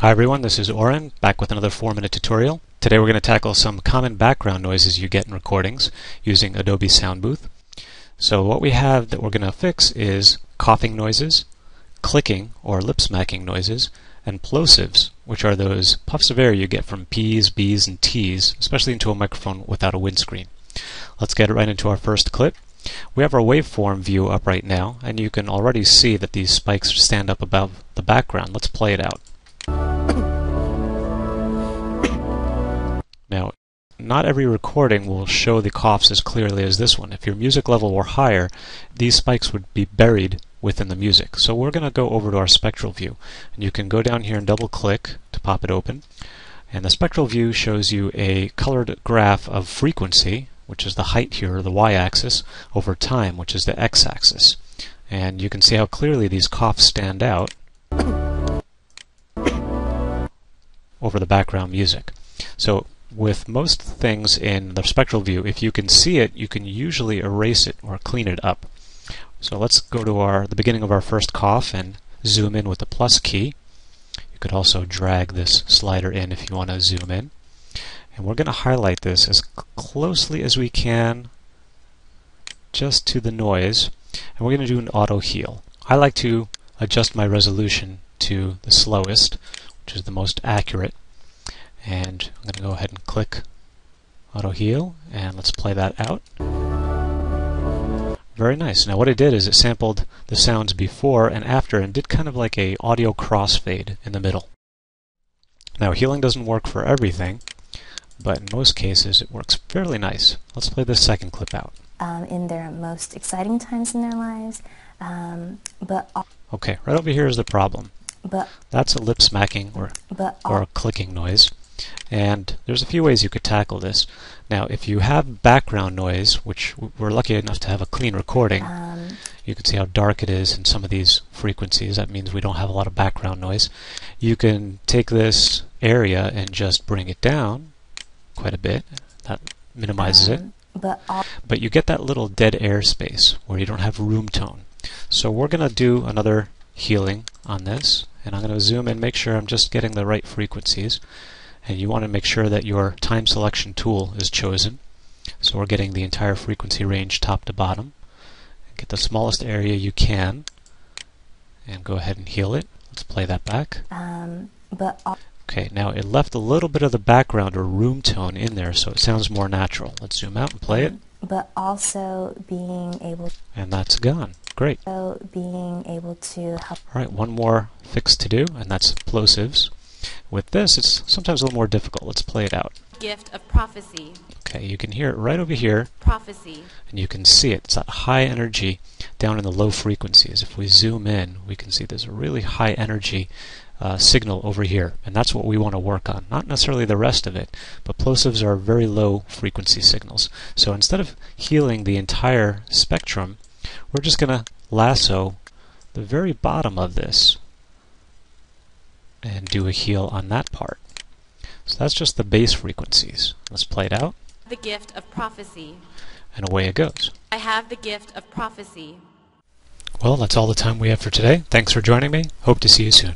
Hi everyone, this is Oren, back with another 4-minute tutorial. Today we're going to tackle some common background noises you get in recordings using Adobe Soundbooth. So what we have that we're going to fix is coughing noises, clicking or lip smacking noises, and plosives, which are those puffs of air you get from P's, B's, and T's, especially into a microphone without a windscreen. Let's get right into our first clip. We have our waveform view up right now, and you can already see that these spikes stand up above the background. Let's play it out. Not every recording will show the coughs as clearly as this one. If your music level were higher, these spikes would be buried within the music. So we're going to go over to our spectral view. And you can go down here and double click to pop it open. And the spectral view shows you a colored graph of frequency, which is the height here, the y-axis, over time, which is the x-axis. And you can see how clearly these coughs stand out over the background music. So with most things in the spectral view, if you can see it, you can usually erase it or clean it up. So let's go to our the beginning of our first cough and zoom in with the plus key. You could also drag this slider in if you want to zoom in. And we're going to highlight this as closely as we can just to the noise. And we're going to do an auto heal. I like to adjust my resolution to the slowest, which is the most accurate and I'm going to go ahead and click auto heal and let's play that out. Very nice. Now what it did is it sampled the sounds before and after and did kind of like a audio crossfade in the middle. Now healing doesn't work for everything, but in most cases it works fairly nice. Let's play this second clip out. Um, in their most exciting times in their lives, um, but okay, right over here is the problem. But that's a lip smacking or but or a clicking noise. And there's a few ways you could tackle this. Now, if you have background noise, which we're lucky enough to have a clean recording, um, you can see how dark it is in some of these frequencies. That means we don't have a lot of background noise. You can take this area and just bring it down quite a bit. That minimizes um, it. But, but you get that little dead air space where you don't have room tone. So we're going to do another healing on this. And I'm going to zoom in, make sure I'm just getting the right frequencies and you want to make sure that your time selection tool is chosen. So we're getting the entire frequency range top to bottom. Get the smallest area you can and go ahead and heal it. Let's play that back. Um, but okay, now it left a little bit of the background or room tone in there so it sounds more natural. Let's zoom out and play it. But also being able And that's gone. Great. So being able to help Alright, one more fix to do, and that's plosives. With this, it's sometimes a little more difficult. Let's play it out. Gift of prophecy. Okay, you can hear it right over here. Prophecy. And you can see it. It's that high energy down in the low frequencies. If we zoom in, we can see there's a really high energy uh, signal over here. And that's what we want to work on. Not necessarily the rest of it, but plosives are very low frequency signals. So instead of healing the entire spectrum, we're just going to lasso the very bottom of this and do a heal on that part. So that's just the bass frequencies. Let's play it out. The gift of prophecy. And away it goes. I have the gift of prophecy. Well, that's all the time we have for today. Thanks for joining me. Hope to see you soon.